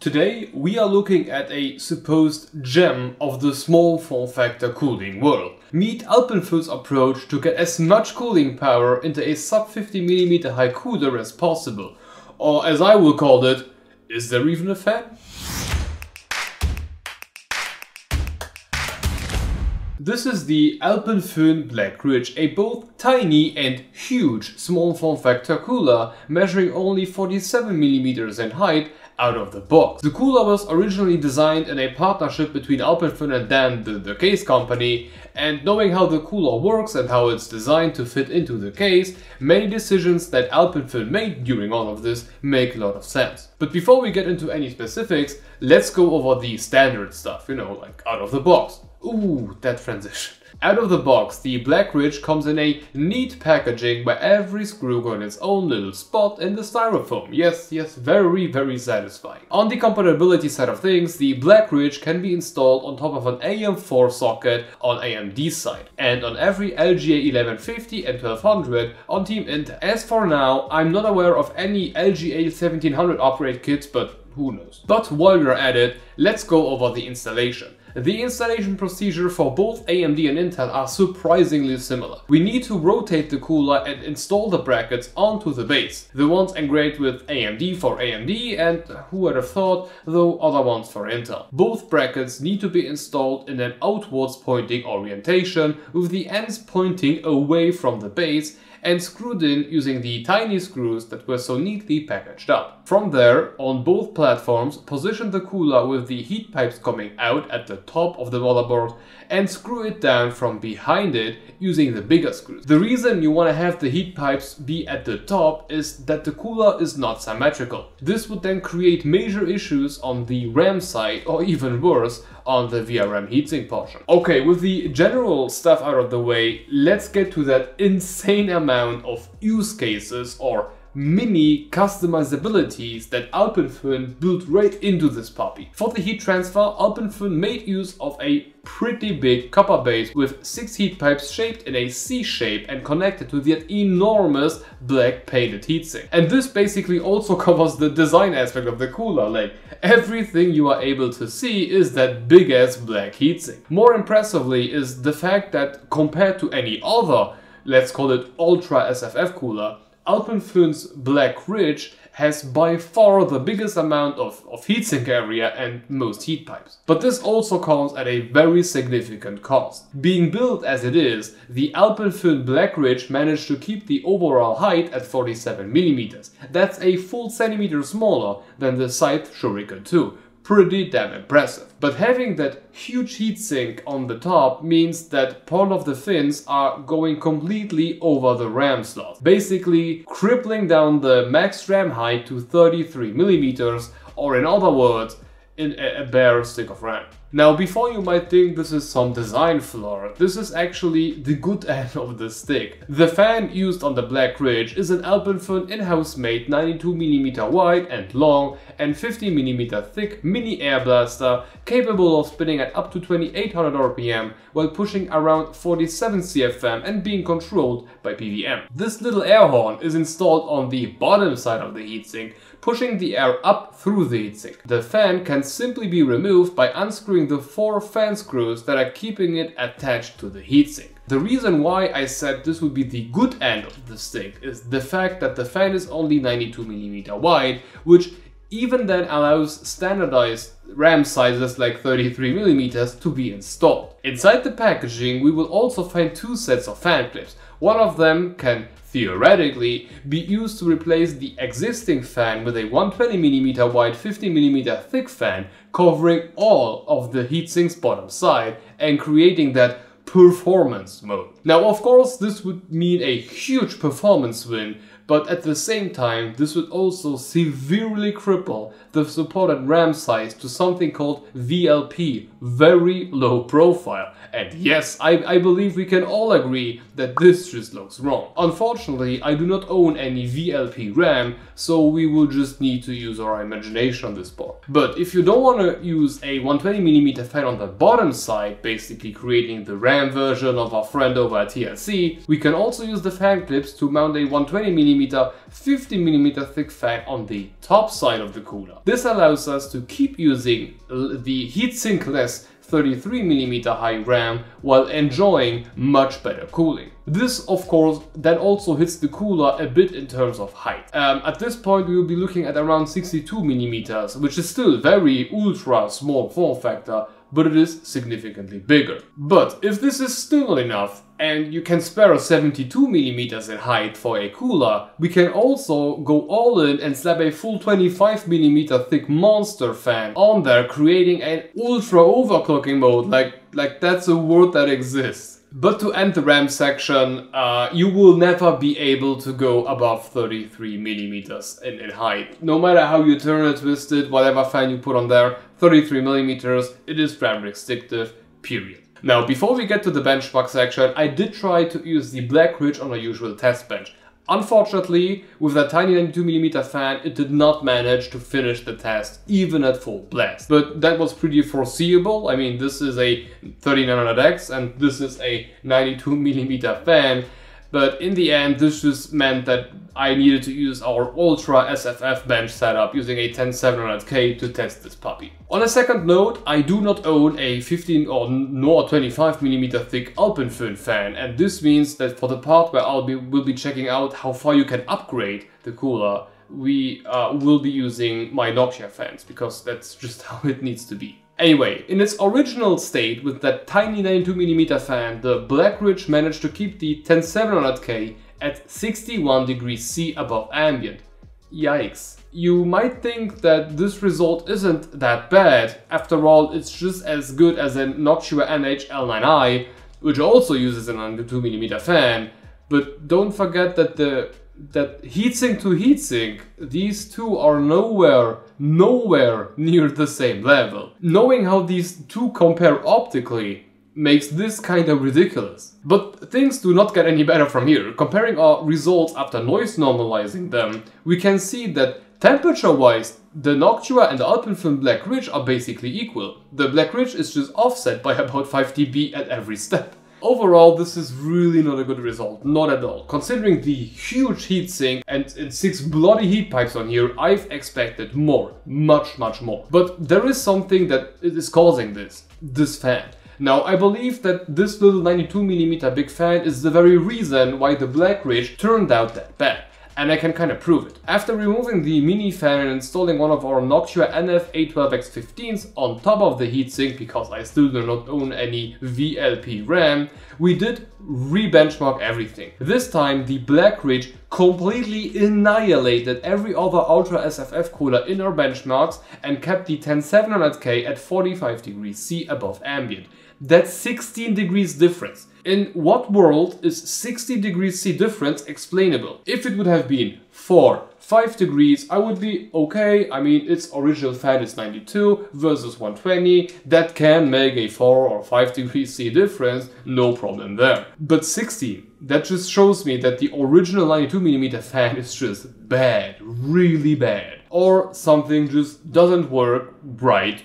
Today we are looking at a supposed gem of the small form factor cooling world. Meet Alpenföhn's approach to get as much cooling power into a sub 50mm high cooler as possible. Or as I will call it, is there even a fan? This is the Alpenföhn Black Ridge, a both tiny and huge small form factor cooler measuring only 47mm in height out of the box. The cooler was originally designed in a partnership between Alpenföhn and Dan, the, the case company, and knowing how the cooler works and how it's designed to fit into the case, many decisions that Alpenföhn made during all of this make a lot of sense. But before we get into any specifics, let's go over the standard stuff, you know, like out of the box. Ooh, that transition. Out of the box, the Black Ridge comes in a neat packaging where every screw got its own little spot in the styrofoam. Yes, yes, very, very satisfying. On the compatibility side of things, the Black Ridge can be installed on top of an AM4 socket on AMD side, and on every LGA 1150 and 1200 on Team Intel. As for now, I'm not aware of any LGA 1700 upgrade kits, but who knows. But while we're at it, let's go over the installation. The installation procedure for both AMD and Intel are surprisingly similar. We need to rotate the cooler and install the brackets onto the base. The ones engraved with AMD for AMD and who would have thought, though other ones for Intel. Both brackets need to be installed in an outwards pointing orientation with the ends pointing away from the base and screwed in using the tiny screws that were so neatly packaged up. From there, on both platforms, position the cooler with the heat pipes coming out at the top of the motherboard and screw it down from behind it using the bigger screws. The reason you want to have the heat pipes be at the top is that the cooler is not symmetrical. This would then create major issues on the RAM side or even worse on the VRM heatsink portion. Okay, with the general stuff out of the way, let's get to that insane amount of use cases or mini customizabilities that Alpenföhn built right into this puppy. For the heat transfer, Alpenföhn made use of a pretty big copper base with 6 heat pipes shaped in a C shape and connected to that enormous black painted heatsink. And this basically also covers the design aspect of the cooler, like everything you are able to see is that big ass black heatsink. More impressively is the fact that compared to any other, let's call it ultra SFF cooler, Alpenföhn's Black Ridge has by far the biggest amount of, of heatsink area and most heat pipes. But this also comes at a very significant cost. Being built as it is, the Alpenföhn Black Ridge managed to keep the overall height at 47mm. That's a full centimeter smaller than the Scythe Shuriken 2, pretty damn impressive. But having that huge heatsink on the top means that part of the fins are going completely over the RAM slot, basically crippling down the max RAM height to 33mm or in other words, in a, bare stick of RAM. Now, before you might think this is some design flaw, this is actually the good end of the stick. The fan used on the Black Ridge is an Alpenföhn in-house made 92mm wide and long and 50mm thick mini air blaster capable of spinning at up to 2800 RPM while pushing around 47 CFM and being controlled by PWM. This little air horn is installed on the bottom side of the heatsink pushing the air up through the heatsink. The fan can simply be removed by unscrewing the four fan screws that are keeping it attached to the heatsink. The reason why I said this would be the good end of the stick is the fact that the fan is only 92mm wide, which even then allows standardized RAM sizes like 33mm to be installed. Inside the packaging we will also find two sets of fan clips. One of them can theoretically be used to replace the existing fan with a 120mm wide 50mm thick fan covering all of the heatsink's bottom side and creating that performance mode. Now of course this would mean a huge performance win but at the same time this would also severely cripple the supported RAM size to something called VLP, very low profile. And yes, I, I believe we can all agree that this just looks wrong. Unfortunately, I do not own any VLP RAM, so we will just need to use our imagination on this board. But if you don't want to use a 120mm fan on the bottom side, basically creating the RAM version of our friend over at TLC, we can also use the fan clips to mount a 120mm 50mm, 50mm thick fan on the top side of the cooler. This allows us to keep using the heatsink-less 33mm high RAM while enjoying much better cooling. This of course then also hits the cooler a bit in terms of height. Um, at this point we will be looking at around 62mm, which is still very ultra small form factor but it is significantly bigger. But if this is still not enough, and you can spare 72mm in height for a cooler, we can also go all in and slap a full 25mm thick monster fan on there, creating an ultra overclocking mode, like, like that's a word that exists. But to end the RAM section, uh, you will never be able to go above 33 millimeters in, in height. No matter how you turn it, twist it, whatever fan you put on there, 33 millimeters, it is RAM restrictive, period. Now, before we get to the benchmark section, I did try to use the Black Ridge on a usual test bench. Unfortunately, with that tiny 92mm fan, it did not manage to finish the test, even at full blast. But that was pretty foreseeable. I mean, this is a 3900X and this is a 92mm fan, but in the end, this just meant that I needed to use our Ultra SFF bench setup using a 10700K to test this puppy. On a second note, I do not own a 15 or nor 25mm thick Alpenföhn fan and this means that for the part where I'll be will be checking out how far you can upgrade the cooler, we uh, will be using my Noctua fans because that's just how it needs to be. Anyway, in its original state with that tiny 92mm fan, the Black Ridge managed to keep the 10700K at 61 degrees C above ambient. Yikes. You might think that this result isn't that bad, after all it's just as good as a Noctua NH-L9i, which also uses a 92mm fan, but don't forget that the that heatsink to heatsink, these two are nowhere, nowhere near the same level. Knowing how these two compare optically makes this kinda ridiculous. But things do not get any better from here. Comparing our results after noise normalizing them, we can see that temperature-wise, the Noctua and the Alpenföhn Black Ridge are basically equal. The Black Ridge is just offset by about 5 dB at every step. Overall, this is really not a good result, not at all. Considering the huge heatsink and, and six bloody heat pipes on here, I've expected more, much, much more. But there is something that is causing this, this fan. Now, I believe that this little 92mm big fan is the very reason why the Black Ridge turned out that bad and I can kind of prove it. After removing the mini fan and installing one of our Noctua NF-A12x15s on top of the heatsink, because I still do not own any VLP RAM, we did re-benchmark everything. This time the Black Ridge completely annihilated every other Ultra SFF cooler in our benchmarks and kept the 10700K at 45 degrees C above ambient. That's 16 degrees difference. In what world is 60 degrees C difference explainable? If it would have been 4, 5 degrees, I would be okay. I mean, its original fan is 92 versus 120. That can make a 4 or 5 degrees C difference, no problem there. But 60, that just shows me that the original 92mm fan is just bad, really bad. Or something just doesn't work right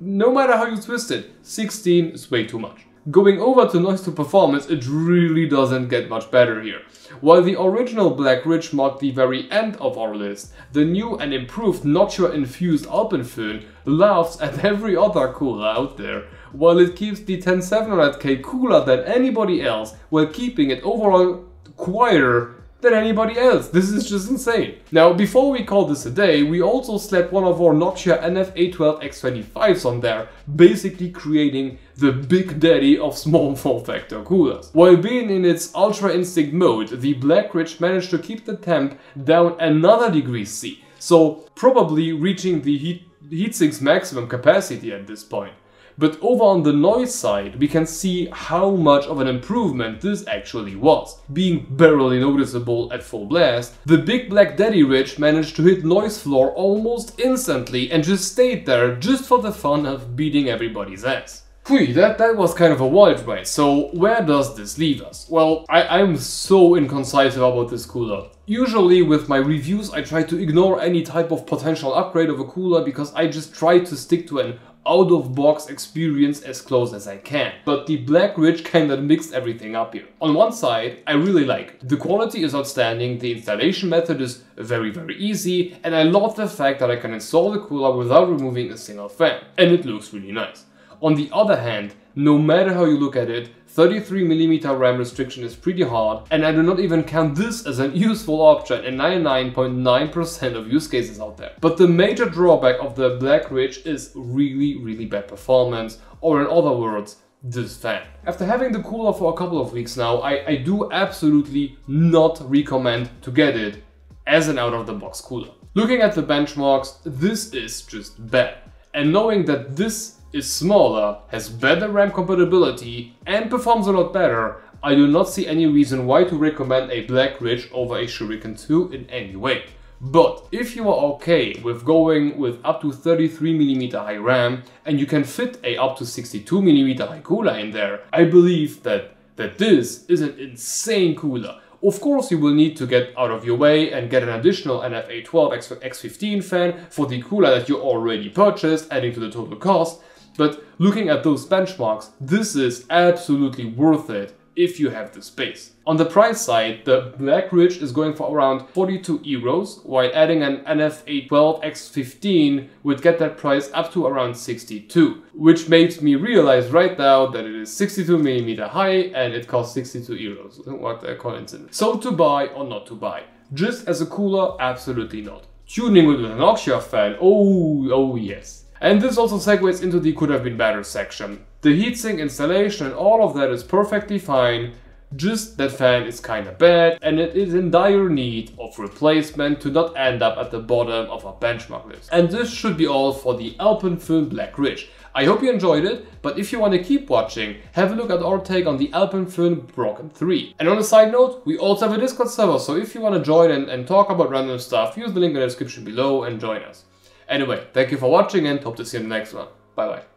no matter how you twist it, 16 is way too much. Going over to noise to performance, it really doesn't get much better here. While the original Black Ridge marked the very end of our list, the new and improved Noctua infused Alpenföhn laughs at every other cooler out there, while it keeps the 10700K cooler than anybody else while keeping it overall quieter than anybody else. This is just insane. Now, before we call this a day, we also slapped one of our Noctua NF-A12x25s on there, basically creating the big daddy of small form factor coolers. While being in its Ultra Instinct mode, the Black Ridge managed to keep the temp down another degree C, so probably reaching the heat heatsink's maximum capacity at this point. But over on the noise side, we can see how much of an improvement this actually was. Being barely noticeable at full blast, the Big Black Daddy Ridge managed to hit noise floor almost instantly and just stayed there just for the fun of beating everybody's ass. Whew, that, that was kind of a wild ride. So where does this leave us? Well, I, I'm so inconsistent about this cooler. Usually with my reviews I try to ignore any type of potential upgrade of a cooler because I just try to stick to an out of box experience as close as I can. But the Black Ridge kinda mixed everything up here. On one side, I really like it. The quality is outstanding, the installation method is very very easy, and I love the fact that I can install the cooler without removing a single fan. And it looks really nice. On the other hand, no matter how you look at it, 33mm RAM restriction is pretty hard, and I do not even count this as an useful option in 99.9% of use cases out there. But the major drawback of the Black Ridge is really, really bad performance, or in other words, this fan. After having the cooler for a couple of weeks now, I, I do absolutely not recommend to get it as an out-of-the-box cooler. Looking at the benchmarks, this is just bad. And knowing that this is smaller, has better RAM compatibility and performs a lot better, I do not see any reason why to recommend a Black Ridge over a Shuriken 2 in any way. But if you are okay with going with up to 33mm high RAM and you can fit a up to 62mm high cooler in there, I believe that, that this is an insane cooler. Of course you will need to get out of your way and get an additional NF-A12x15 fan for the cooler that you already purchased, adding to the total cost, but looking at those benchmarks, this is absolutely worth it if you have the space. On the price side, the Black Ridge is going for around 42 euros, while adding an NF-A12x15 would get that price up to around 62, which makes me realize right now that it is 62mm high and it costs 62 euros. What a coincidence. So to buy or not to buy? Just as a cooler, absolutely not. Tuning with a Noctua fan, oh, oh yes. And this also segues into the could have been better section. The heatsink installation and all of that is perfectly fine, just that fan is kinda bad and it is in dire need of replacement to not end up at the bottom of our benchmark list. And this should be all for the Alpenföhn Black Ridge. I hope you enjoyed it, but if you want to keep watching, have a look at our take on the Alpenföhn Brocken 3. And on a side note, we also have a Discord server, so if you want to join and, and talk about random stuff, use the link in the description below and join us. Anyway, thank you for watching and hope to see you in the next one. Bye bye.